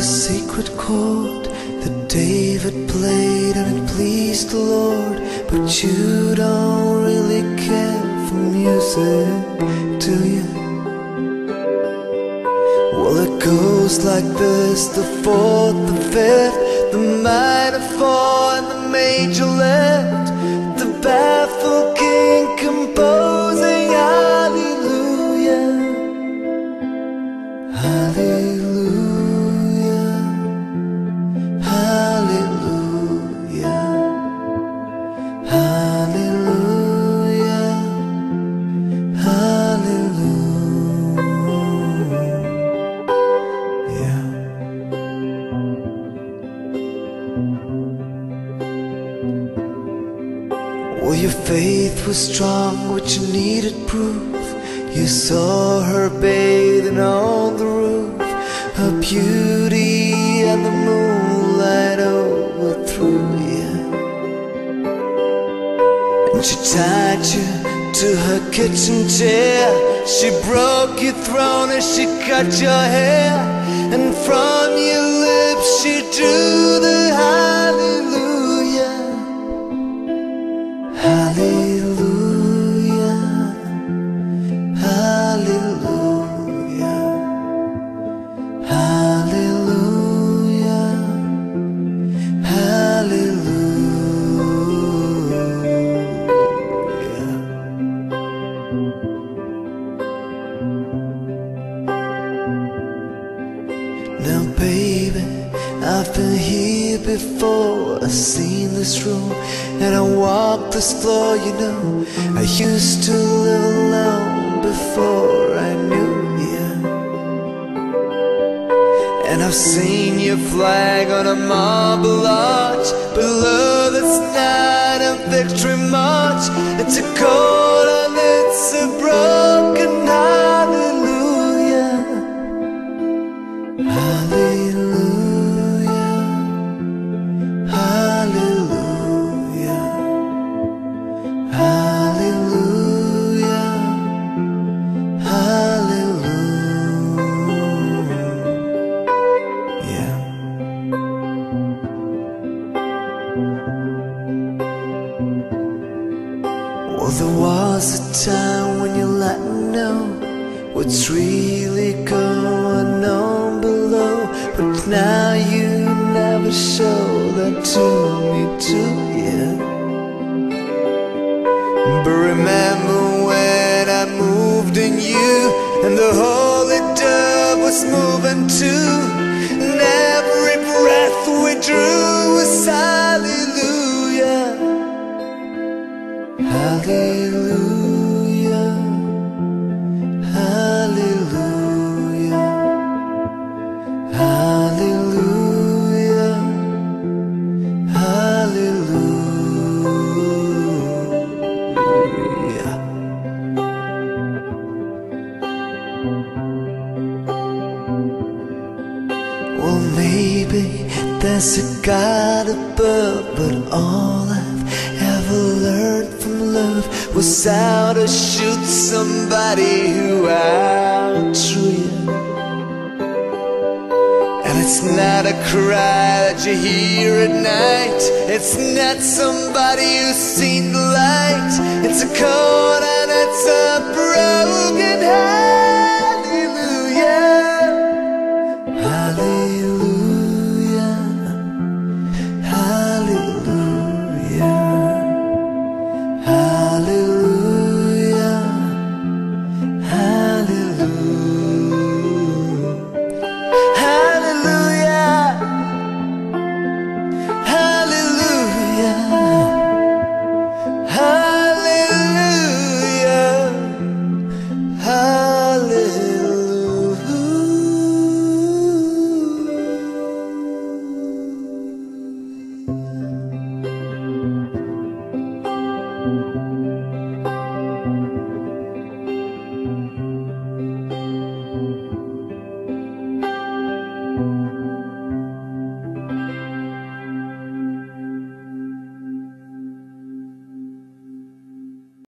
secret chord that David played and it pleased the Lord. But you don't really care for music, do you? Well, it goes like this the fourth, the fifth, the minor four, your faith was strong, but you needed proof. You saw her bathing on the roof, her beauty and the moonlight overthrew you. And she tied you to her kitchen chair. She broke your throne and she cut your hair. And from your lips Now, baby, I've been here before. I've seen this room and I walked this floor. You know, I used to live alone before I knew you. And I've seen your flag on a marble arch, was a time when you let me know what's really going on below. But now you never show that to me, do you? But remember when I moved in you and the holy dove was moving too. Well, maybe there's a God above, but all I've ever learned from love was how to shoot somebody who outdrew you. And it's not a cry that you hear at night. It's not somebody who's seen the light. It's a cold and it's a broken hallelujah.